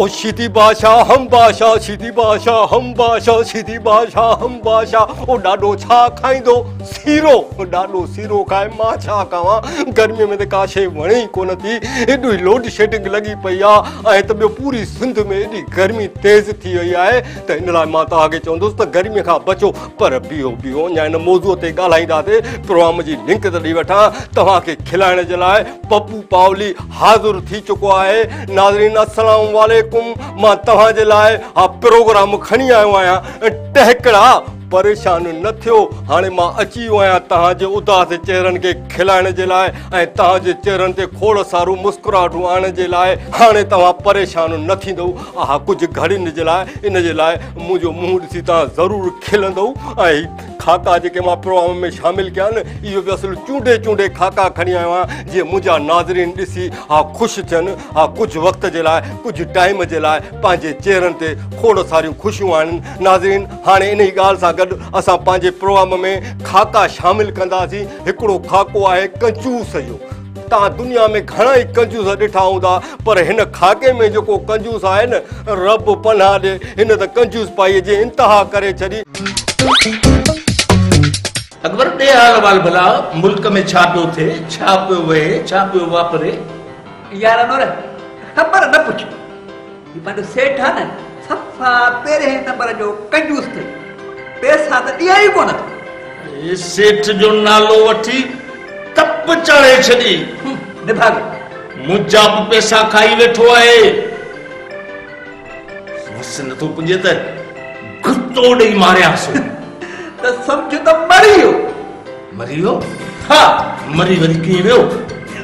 ओ बादशाह हम बादशाह सिधी बादशाह हम बादशाही बादशाह हम बादशाह ओ ॾाढो छा खाईंदो सीरो ॾाॾो सीरो खाए मां छा खावां गर्मीअ में त का शइ वणे ई कोन थी एॾी लोड शेडिंग लॻी पई आहे ऐं त ॿियो पूरी सिंध में एॾी गर्मी तेज़ थी वई आहे त इन लाइ मां तव्हांखे चवंदुसि त गर्मीअ खां बचो पर बीहो बीहो अञा हिन मौज़ूअ ते ॻाल्हाईंदासीं प्रोग्राम जी लिंक त ॾेई वठां तव्हांखे खिलाइण जे लाइ पप्पू पावली हाज़ुरु थी चुको आहे वालेकुम वालेकुम मां तव्हांजे लाइ हा प्रोग्राम खणी आयो आहियां टहिकड़ा परेशान न थियो हाणे मां अची वियो आहियां तव्हांजे उदास चेहरनि खे खिलाइण जे लाइ ऐं तव्हांजे ते खोड़ सारू मुस्कराहटूं आणण जे लाइ हाणे तव्हां परेशान न थींदो हा कुझु घड़ियुनि जे लाइ इन जे लाइ मुंहिंजो मुंहुं ॾिसी तव्हां ज़रूरु खिलंदव ऐं खाका जेके मां प्रोग्राम में शामिलु कया न इहो बि असुलु चूंडे चूंडे खाका खणी आयो आहियां जीअं मुंहिंजा नाज़रीन ॾिसी हा ख़ुशि थियनि हा कुझु वक़्त जे लाइ कुझु टाइम जे लाइ पंहिंजे चहिरनि ते खोड़ सारियूं ख़ुशियूं आणिन नाज़रीन हाणे इन ई ॻाल्हि सां असां पंहिंजे प्रोग्राम में खाका शामिल कंदासीं हिकिड़ो खाको आहे कंजूस जो तव्हां दुनिया में घणा ई कंजूस ॾिठा हूंदा पर हिन खाके में जेको कंजूस आहे न कंजूस करे पैसा तो दिया ही कोन ए सेठ जो नालो वठी तप चढ़े छदी निभाग मुझा भी पैसा खाई वेठो है वस न तो पुजे त गुत्तो डई मारया सो त समझो त मरी हो मरी हो हां मरी वरी के वियो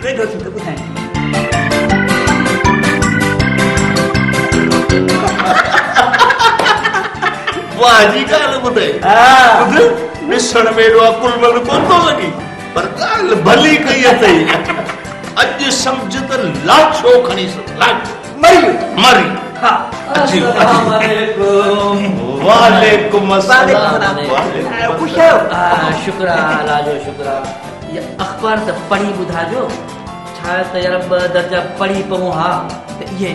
देखो तो बुधाए अख़बार त पढ़ी छा तर्जा पढ़ी पऊं हा त इहे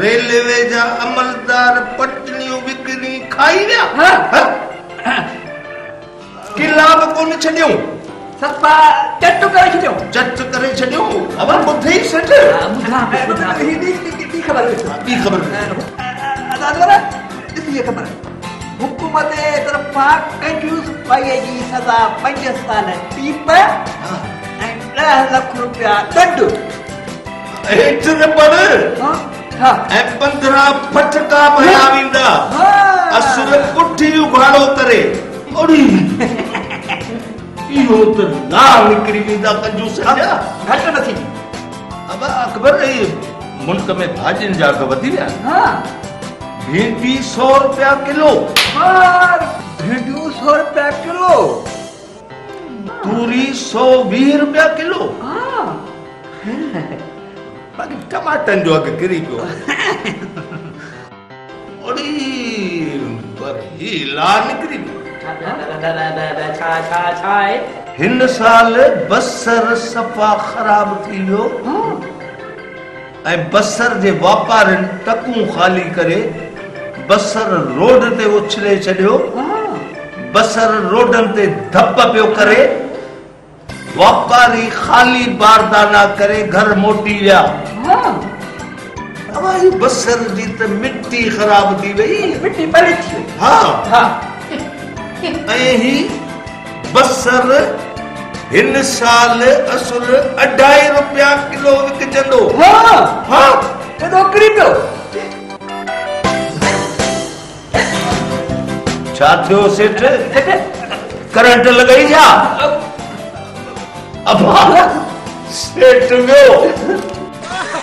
रेलवे जा अमलदार पटनियो बिकनी खाई रिया कि लाभ कोन छडियो सत्ता टट करे छडियो जट करे छडियो अब बुधी सट बुधा बुधा ई दी की खबर की खबर आजाद करे इतनी खबर हुकूमत ए तरफ पाक कंजूस पाई ऐं फटका भया हाँ। असुर पुठी उघाड़ो करे ओड़ी इहो त तो ना निकिरी वेंदा कंजूस घटि न अब अकबर मुल्क में भाॼियुनि जा अघु वधी विया हाँ। भिंडी सौ रुपया किलो हाँ। भिंडियूं सौ रुपया किलो तूरी सौ रुपया किलो टूं धप पियो करे वापारी ख़ाली बारदाना करे मोटी विया हमारी बसर जी तो मिट्टी खराब थी वही मिट्टी परे थी हाँ हाँ ही बसर हिन साल असुल अढाई रुपया किलो विकजंदो हाँ हाँ तो नौकरी पे छा सेठ करंट लगाई जा अब हाँ। सेठ में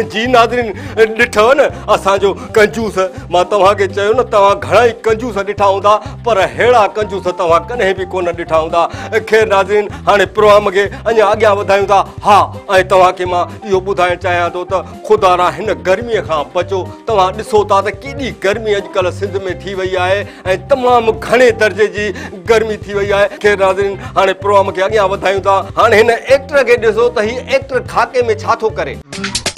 जी नादरीन ॾिठव न असांजो कंजूस मां तव्हांखे चयो न तव्हां घणा ई कंजूस ॾिठा हूंदा पर अहिड़ा कंजूस तव्हां कॾहिं बि कोन ॾिठा हूंदा खेदरीन हाणे प्रोग्राम खे अञा अॻियां वधायूं था हा ऐं तव्हांखे मां इहो ॿुधाइणु चाहियां थो त खुदा हिन गर्मीअ खां बचो तव्हां ॾिसो था त केॾी गर्मी अॼुकल्ह सिंध में थी वई आहे ऐं तमामु घणे दर्जे जी गर्मी थी वई आहे खेर नादरीन हाणे प्रोग्राम खे अॻियां वधायूं था हाणे हिन एक्टर खे ॾिसो त हीअ एक्टर खाके में छा थो करे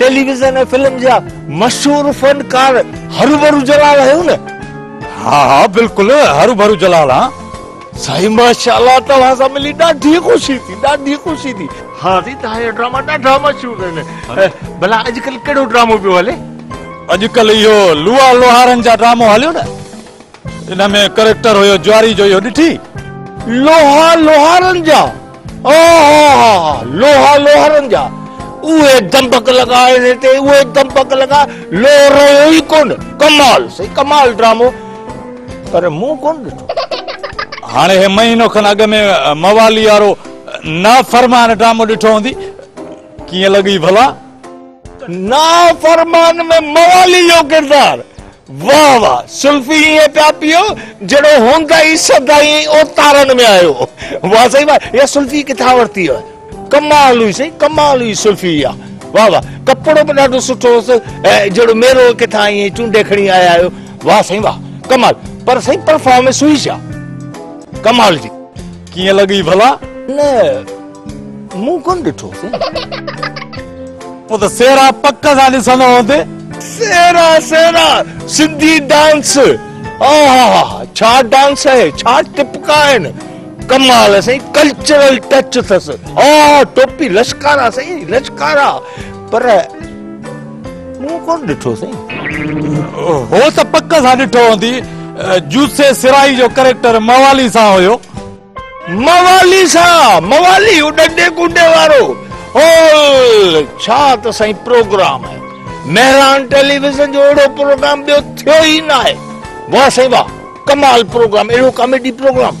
ટેલિવિઝન અને ફિલ્મ જા મશહૂર ફનકાર હરુભરુ જલાલ આવ્યું ને હા હા બિલકુલ હરુભરુ जलाल હા हाँ, हाँ, हाँ। सही माशाल्लाह तव्हां तो सां मिली ॾाढी ख़ुशी थी ॾाढी ख़ुशी थी हा जी तव्हांजा तो ड्रामा ॾाढा मशहूरु आहिनि भला आजकल कहिड़ो ड्रामो पियो वाले आजकल यो लुआ लोहारन जा ड्रामो हलियो ना इन में करेक्टर हुयो ज्वारी जो इहो ॾिठी लोहा लोहारन जा ओ हा लोहा लोहारन जा वे दंपक लगाए रहते वे दंपक लगा लो रहे ही कौन कमाल सही कमाल ड्रामो अरे मुंह कौन ॾिठो हाणे हे महीनो खनि अॻु में मवाली वारो नाफ़रमान ड्रामो ॾिठो हूंदी कीअं लॻी भला नाफ़रमान में मवाली जो किरदारु वाह वाह सुल्फी ईअं पिया पीओ जहिड़ो हूंदा ई सदाई उतारण में आयो वाह साईं वाह इहा सुल्फी किथां वरिती आहे कमाल हुई साईं कमाल हुई सुल्फी आहे वाह वाह कपिड़ो बि ॾाढो सुठो हुअसि ऐं जहिड़ो मेरो किथां ईअं चूंडे खणी आया आहियो वाह साईं वाह कमाल पर साईं परफॉर्मेंस हुई छा कमाल जी कीअं लॻी भला न मूं कोन ॾिठो पोइ त सेरा पक सां ॾिसंदो हुते सेरा सेरा सिंधी डांस हा छा डांस आहे छा टिपका आहिनि कमाल सही कल्चरल टच सस ओ टोपी लश्कारा सही लश्कारा पर मु कोन डठो सही हो त पक्का सा डठो होंदी जूसे सिराई जो करैक्टर मवाली सा होयो मवाली सा मवाली हू ॾंडे कुंडे वारो ओ छा त सही प्रोग्राम है मेहरान टेलीविज़न जो ओड़ो प्रोग्राम ॿियो थियो ही ना है वाह सही वाह कमाल प्रोग्राम एड़ो कॉमेडी प्रोग्राम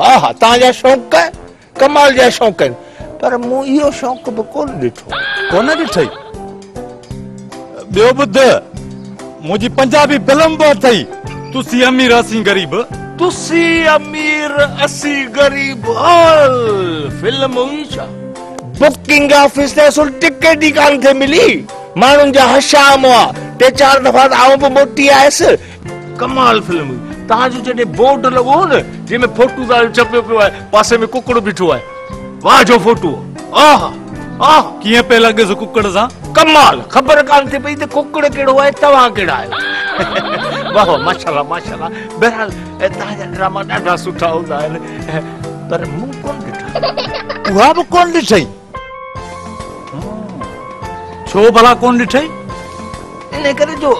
हा हा तव्हांजा शौक़ु आहे कमाल जा शौक़ु आहिनि पर मूं इहो शौक़ु बि कोन ॾिठो कोन ॾिठई ॿियो ॿुध मुंहिंजी पंजाबी फिल्म बि अथई तुसी अमीर असी ग़रीब तुसी अमीर असी ग़रीब फिल्म हुई छा बुकिंग ऑफिस ते सुल टिकट ई कान थे मिली माण्हुनि जा हशाम हुआ टे चारि दफ़ा त आऊं बि मोटी आयसि कमाल फिल्म हुई तां जो जेने बोर्ड लगो न जे में फोटो दा छपयो पयो है पासे में कुकड़ बिठो है वाह जो फोटो आह आह किए पे लगे सु कुकड़ सा कमाल खबर कान थे पई ते कुकड़ केड़ो है तवा केड़ा है वाह माशाल्लाह माशाल्लाह बहरहाल ए ड्रामा डाडा सुठा हुदा है पर मु कोन दिखा उहा बु कोन दिखाई छो भला कोन दिखाई इने करे जो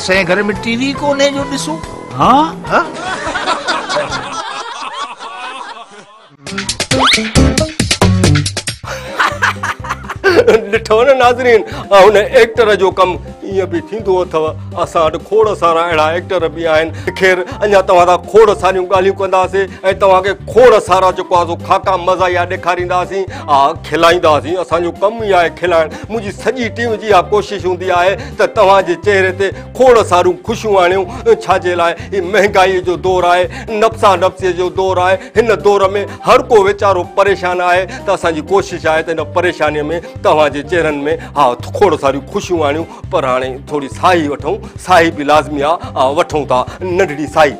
असै घर में टीवी कोने जो दिसू 어? 어? ॾिठो न नाज़रीन ऐं हुन एक्टर जो कमु ईअं बि थींदो अथव असां वटि खोड़ सारा अहिड़ा एक्टर बि आहिनि खैरु अञा तव्हां सां खोड़ सारियूं ॻाल्हियूं कंदासीं ऐं तव्हांखे खोड़ सारा जेको आहे सो खाका मज़ा ई ॾेखारींदासीं हा खिलाईंदासीं असांजो कमु ई आहे खिलाइणु मुंहिंजी सॼी टीम जी इहा कोशिशि हूंदी आहे त तव्हांजे चहिरे ते खोड़ सारियूं ख़ुशियूं आणियूं छाजे लाइ हीअ महांगाईअ जो दौरु आहे नफ़्सा नफ़्सीअ जो दौरु आहे हिन दौर में हर को वीचारो परेशानु आहे त असांजी कोशिशि आहे त हिन परेशानीअ में तव्हांजे जे चेहरनि में हा खोड़ो सारियूं ख़ुशियूं आणियूं पर हाणे थोरी साई वठूं साई बि लाज़मी आहे वठूं था नंढड़ी साई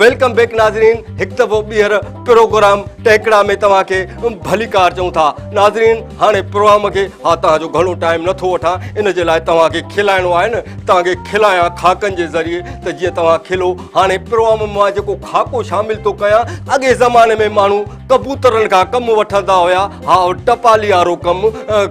वेलकम बैक नाज़रीन एक दफ़ो बीहर प्रोग्राम टेकड़ा में तव्हांखे भली कार चऊं था नाज़रीन हाणे प्रोग्राम के हा तव्हांजो घणो टाइम नथो वठां इन जे लाइ तव्हांखे खिलाइणो आहे न तव्हांखे खिलायां खाकनि जे ज़रिए त जीअं तव्हां खिलो हाणे प्रोग्राम मां जेको खाको शामिल तो कयां अॻे ज़माने में माण्हू कबूतरनि का कम वठंदा हुआ हा टपाली वारो कम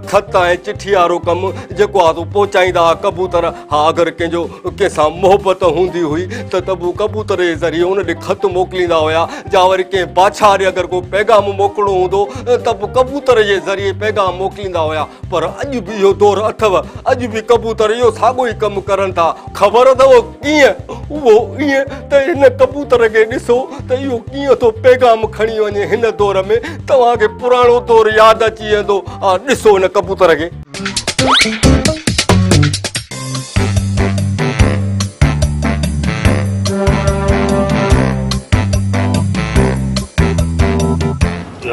ख़त ऐं चिट्ठी वारो कम जेको आहे त पहुचाईंदा हुआ कबूतर हा अगरि कंहिंजो कंहिंसां मोहब्बत हूंदी हुई त तूं कबूतर जे ज़रिए ॾे ख़त मोकिलींदा हुया जा वरी कंहिं बादशाह ॾे अगरि को पैगाम मोकिलणो हूंदो त पोइ कबूतर जे ज़रिए पैगाम मोकिलींदा हुया पर अॼु बि इहो दौरु अथव अॼु बि कबूतर इहो साॻियो ई कमु कनि था ख़बर अथव कीअं उहो ईअं त हिन कबूतर खे ॾिसो त इहो कीअं थो पैगाम खणी वञे हिन दौर में तव्हांखे पुराणो दौरु यादि अची वेंदो हा ॾिसो हिन कबूतर खे Thank you.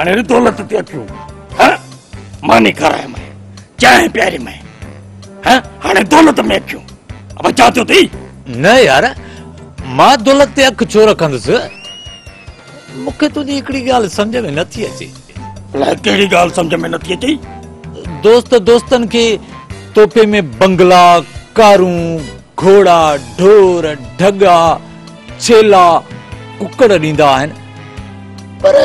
अनेरी दौलत दिया क्यों हाँ मानी कर मैं चाहे प्यारी मैं हाँ अने हाँ, दौलत मैं क्यों अब चाहते हो ती तो यार मां दौलत ते अख चोर कंदस मुखे तो नी एकड़ी गाल समझ में नथी अचे ला केड़ी गाल समझ में नथी अचे दोस्त दोस्तन के तोहफे में बंगला कारू घोड़ा ढोर ढगा छेला कुकड़ दींदा आहिनि पर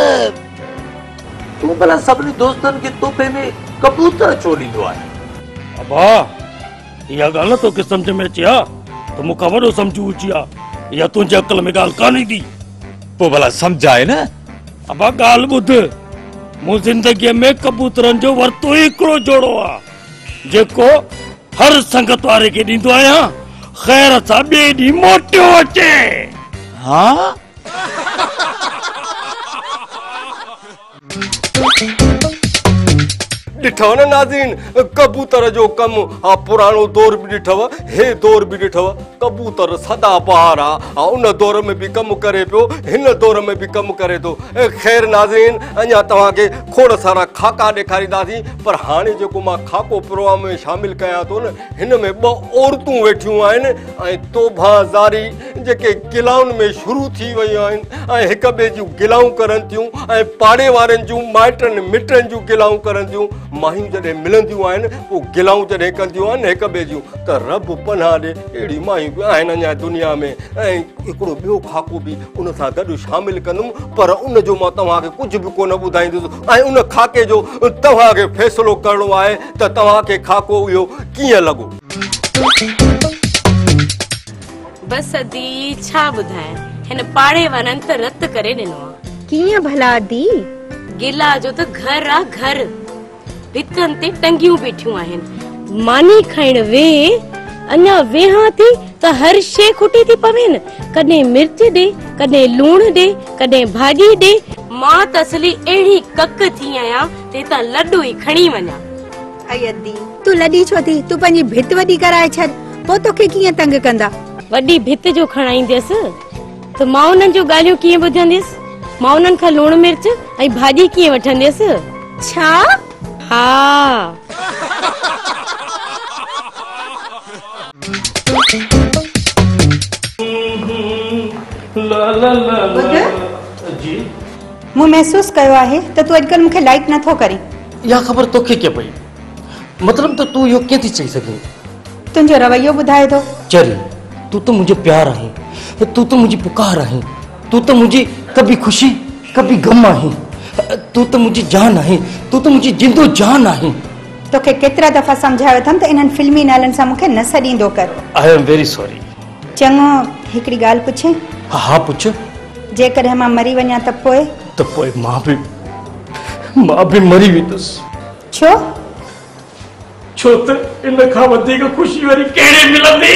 तू भला सबनी दोस्तन के तोपे में कबूतर चोली दो आए अबा या गाल तो के समझ में चिया तो मु कबड़ो समझू चिया या तुजे अक्ल में गाल का नहीं दी तो भला समझाए ना अबा गाल बुध मु जिंदगी में कबूतरन जो वरतो एकड़ो जोड़ो आ जेको हर संगत वाले के दिंदो आया खैर सा बे दी मोटो अचे हां Oh, oh, Thank you. ॾिठव न नाज़ीन कबूतर जो कमु हा पुराणो दौर बि ॾिठव हे दौर बि ॾिठव कबूतर सदा बहार आहे हा उन दौर में बि कमु करे पियो हिन दौर में बि कमु करे थो ख़ैर नाज़ीन अञा तव्हांखे खोड़ सारा खाका ॾेखारींदासीं पर हाणे जेको मां खाको प्रोग्राम में शामिलु कयां थो न हिन में ॿ औरतूं वेठियूं आहिनि ऐं तोभा ज़ारी जेके गिलाउनि में शुरू थी वियूं आहिनि ऐं हिक ॿिए जूं गिलाऊं करनि थियूं ऐं पाड़े वारनि जूं माइटनि मिटनि जूं गिलाऊं करनि थियूं मायूं जॾहिं मिलंदियूं आहिनि पोइ गिलाऊं जॾहिं कंदियूं आहिनि हिक ॿिए जूं त रब पनाह ॾे अहिड़ी मायूं बि आहिनि अञा दुनिया में ऐं हिकिड़ो ॿियो खाको बि उन सां गॾु शामिलु कंदुमि पर उनजो मां तव्हांखे कुझु बि कोन ॿुधाईंदुसि ऐं उन खाके जो तव्हांखे फ़ैसिलो करिणो आहे त तव्हांखे खाको इहो कीअं लॻो बस अदी छा ॿुधाए हिन पाड़े वारनि त रत करे ॾिनो आहे कीअं भला दी गिला जो त घर आहे घर भितरन ते टंगियूं बीठियूं आहिनि मानी खाइण वे अञा वेहां थी त हर शइ खुटी थी पवे न मिर्च ॾे कॾहिं लूण ॾे कॾहिं भाॼी ॾे मां त असली कक थी आहियां ते त लॾो ई खणी वञा तूं लॾी छो थी तूं पंहिंजी भित वॾी कराए छॾ पोइ तोखे कीअं तंग कंदा वॾी भित जो खणाईंदसि त मां उन्हनि जूं ॻाल्हियूं कीअं ॿुधंदसि मां उन्हनि खां मिर्च ऐं छा हाँ महसूस कयो आहे त तू अजकल मूंखे लाइक न थो करी या ख़बर तो के के पई मतलब त तू यो कीअं थी चई सघे तुंहिंजो रवैयो ॿुधाए दो चरी तू तो मुझे प्यार आहीं तू तो मुझे पुकार आहीं तू तो मुझे कभी ख़ुशी कभी गम आहीं तू तो मुझे जान नहीं तू तो मुझे जिंदो जान नहीं तो के दफा समझाव थम तो इनन फिल्मी नालन सा मुखे न सरी कर आई एम वेरी सॉरी चंगो एकड़ी गाल पूछे हां हां पूछ जे मरी वन्या तो पोए तो पोए मां भी मां भी मरी वी तुस छो छोत इन खा वदी खुशी वरी मिलंदी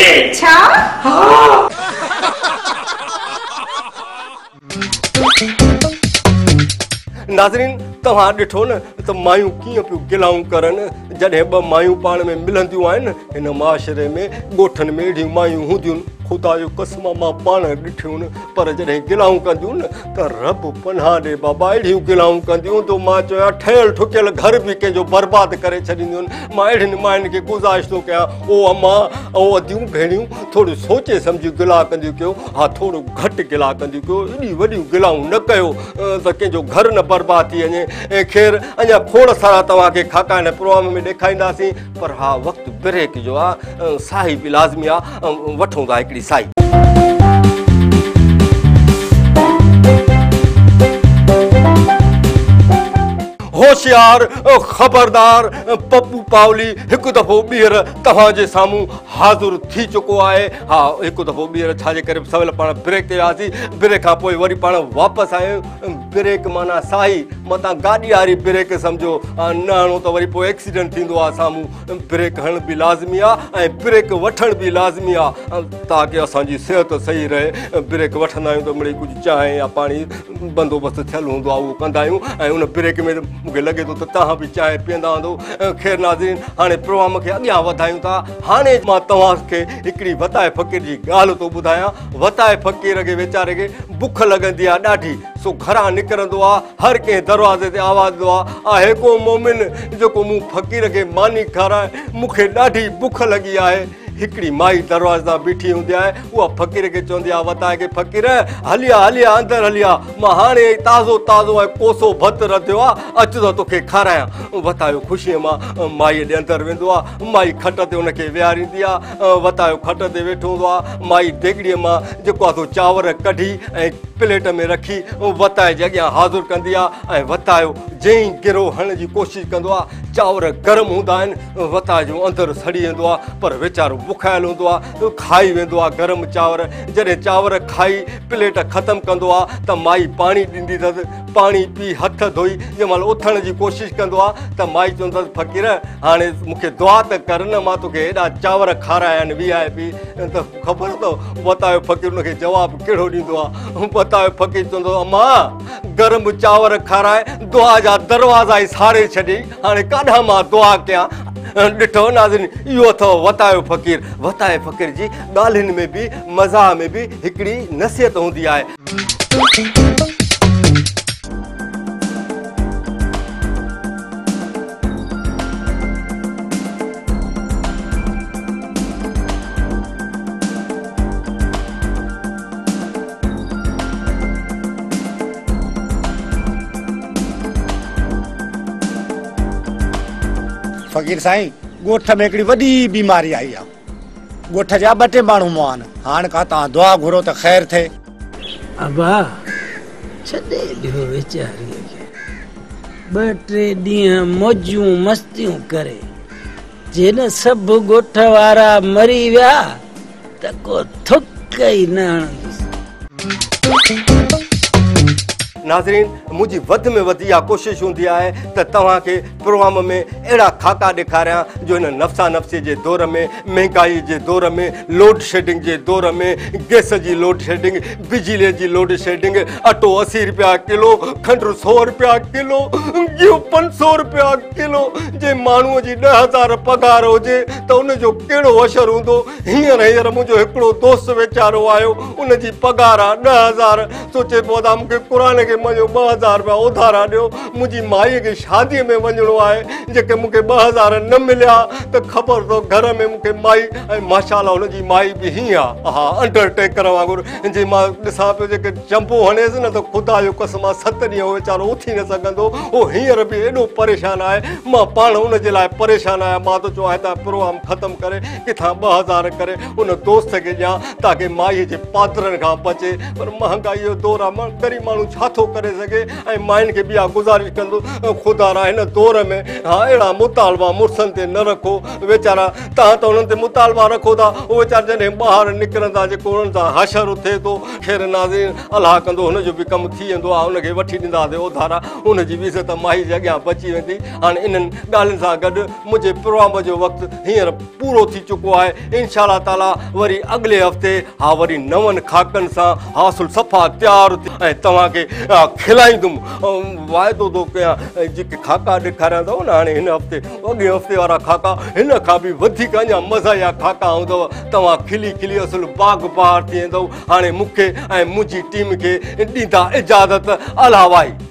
नाज़रीन तव्हां ॾिठो न त माइयूं कीअं पियूं गिलाऊं करनि जॾहिं ॿ माइयूं पाण में मिलंदियूं आहिनि हिन माशरे में ॻोठनि में अहिड़ियूं माइयूं हूंदियूं ख़ुदा जो कसम मां पाण ॾिठियूं न पर जॾहिं गिलाऊं कंदियूं न त रब पनाह ॾे बाबा अहिड़ियूं गिलाऊं कंदियूं त तो मां चयो ठहियल ठुकियल घर बि कंहिंजो बर्बादु करे छॾींदियूं आहिनि मां अहिड़िनि माइनि खे गुज़ारिश थो कयां ओ अमा ऐं अदियूं भेणियूं थोरो सोचे सम्झी गिला कंदियूं कयो हा थोरो घटि गिला कंदियूं कयो एॾियूं वॾियूं गिलाऊं न कयो त कंहिंजो घर न बर्बादु थी वञे ऐं ख़ैर अञा खोड़ सारा तव्हांखे खाका हिन प्रोग्राम में ॾेखारींदासीं पर हा वक़्तु ब्रेक जो आहे साहिब लाज़मी आहे वठूं था हिकिड़ी decide. होशियार खबरदार पप्पू पावली हिकु दफ़ो ॿीहर तव्हांजे साम्हूं हाज़ुरु थी चुको आहे हा हिकु दफ़ो ॿीहर छाजे करे सवेल पाण ब्रेक ते वियासीं ब्रेक खां पोइ वरी पाण वापसि आयूं ब्रेक माना साई मता गाॾी वारी ब्रेक सम्झो न हणो त वरी पोइ एक्सीडेंट थींदो आहे साम्हूं ब्रेक हणण बि लाज़मी आहे ऐं ब्रेक वठण बि लाज़मी आहे ताकी असांजी सिहत सही रहे ब्रेक वठंदा आहियूं त मिड़ेई कुझु चांहि या पाणी बंदोबस्तु थियलु हूंदो आहे उहो कंदा आहियूं ऐं उन ब्रेक में मूंखे लॻे थो त तव्हां बि चांहि पीअंदा हूंदो खे नाज़रीन हाणे प्रोग्राम खे अॻियां वधायूं था हाणे मां तव्हांखे हिकिड़ी वताए फ़क़ीर जी ॻाल्हि थो ॿुधायां वताए फ़क़ीर खे वीचारे खे बुख लॻंदी आहे ॾाढी सो घरां निकिरंदो आहे हर कंहिं दरवाज़े ते आवाज़ींदो आहे को मोमिन जेको मूं फ़क़ीर खे मानी खाराए मूंखे ॾाढी बुख लॻी आहे हिकिड़ी माई दरवाज़ा बीठी हूंदी आहे उहा फ़क़ीर खे चवंदी आहे वताए के फ़क़ीर हली आ हली आ अंदरि हली आ मां हाणे ताज़ो ताज़ो ऐं कोसो भतु रधियो आहे अचु त तोखे खारायां वतायो ख़ुशीअ मां माईअ ॾे अंदरि वेंदो आहे माई खट ते हुनखे विहारींदी आहे वतायो खट ते वेठो हूंदो आहे माई देगड़ीअ मां जेको आहे सो चांवर कढी ऐं प्लेट में रखी वताए जे अॻियां हाज़ुरु कंदी आहे ऐं वतायो जंहिं गिरोह हणण जी कोशिशि कंदो आहे चांवर गरम हूंदा आहिनि वता जो अंदरि सड़ी वेंदो आहे पर वीचारो बुखायल हूंदो आहे खाई वेंदो आहे गरम चांवर जॾहिं चांवर खाई प्लेट ख़तमु कंदो आहे त माई पाणी ॾींदी अथसि पाणी पी हथ धोई जंहिं महिल उथण जी कोशिशि कंदो आहे त माई चवंदो अथसि फ़क़ीर हाणे मूंखे दुआ त कर न मां तोखे हेॾा चांवर खाराया आहिनि वी आए पी त ख़बर अथव वतायो फ़क़ीर हुनखे जवाबु कहिड़ो ॾींदो आहे वतायो फ़क़ीर चवंदो अमा गर्म चावर खाराए दुआ जा दरवाज़ा ही सारे छॾियईं हाणे काॾां मां दुआ कयां ॾिठो नाज़िन इहो अथव वतायो फ़क़ीर वताए फ़क़ीर जी ॻाल्हियुनि में बि मज़ा में बि हिकिड़ी नसीहत हूंदी आहे फ़क़ीर साईं ॻोठ में हिकिड़ी वॾी बीमारी आई आहे ॻोठ जा ॿ टे माण्हू मां आहिनि हाणे खां तव्हां दुआ घुरो त ख़ैरु थिए मरी विया त को थुक ई न हणंदो नाज़रीन मुंहिंजी वधि में वधि इहा कोशिशि हूंदी आहे त तव्हांखे प्रोग्राम में अहिड़ा खाका ॾेखारिया जो हिन नफ़्सा नफ़्सीअ जे दौर में महांगाई जे दौर में लोड शेडिंग जे दौर में गैस जी लोड शेडिंग बिजलीअ जी लोड शेडिंग अटो असीं रुपया किलो खंड सौ रुपया किलो पंज सौ रुपिया किलो जे माण्हूअ जी ॾह हज़ार पघारु हुजे त उनजो कहिड़ो असरु हूंदो हींअर हींअर मुंहिंजो हिकिड़ो दोस्त वीचारो आयो उनजी पघारु आहे ॾह हज़ार सोचे पोइ तव्हां मूंखे कुराने खे मुंहिंजो ॿ हज़ार रुपया उधारा ॾियो मुंहिंजी माईअ खे शादीअ में वञिणो है जो मूंखे ॿ हज़ार न मिले तो ख़बर तो घर में मूंखे माई माशाला हुनजी माई भी हीअं आहे हा अंडरटेकर वांगुरु जे मां ॾिसां पियो जेके चंपो हणेसि न तो ख़ुदा जो कसम आहे सत ॾींहं उहो वीचारो उथी न सघंदो उहो हींअर बि एॾो परेशान आहे मां पाण हुनजे लाइ परेशान आहियां मां थो चवां हितां प्रोग्राम ख़तमु करे किथां ॿ हज़ार करे उन दोस्त खे ॾियां ताकी माईअ जे पादरनि खां बचे पर महांगाई जो दौरु आहे मां ग़रीब माण्हू नथो करे सघे ऐं माइनि खे बि गुज़ारिश कंदो ख़ुदा रा हिन दौर में हा अहिड़ा मुतालबा मुड़ुसनि ते न रखो वेचारा तव्हां त हुननि ते मुतालबा रखो था वीचारा जॾहिं ॿाहिरि निकिरंदा जेको हुननि सां हशर थिए थो अलाह कंदो हुनजो बि कमु थी वेंदो आहे हुनखे वठी ॾींदासीं ओधारा हुनजी बि इज़त माई जे अॻियां बची वेंदी हाणे इन्हनि ॻाल्हियुनि सां गॾु मुंहिंजे प्रोग्राम जो वक़्तु हींअर पूरो थी चुको आहे इनशा ताला वरी अॻिले हफ़्ते हा वरी नवनि खाकनि सां हासिल सफ़ा तयारु ऐं तव्हांखे खिलाईंदुमि ऐं वाइदो थो कयां ऐं जेके खाका ॾेखारिया अथव न हाणे हिन हफ़्ते अॻे हफ़्ते वारा खाका हिन खां बि वधीक अञा मज़ा जा खाका हूंदव तव्हां खिली खिली असुलु बाग़ थी वेंदव हाणे मूंखे इजाज़त अलावाई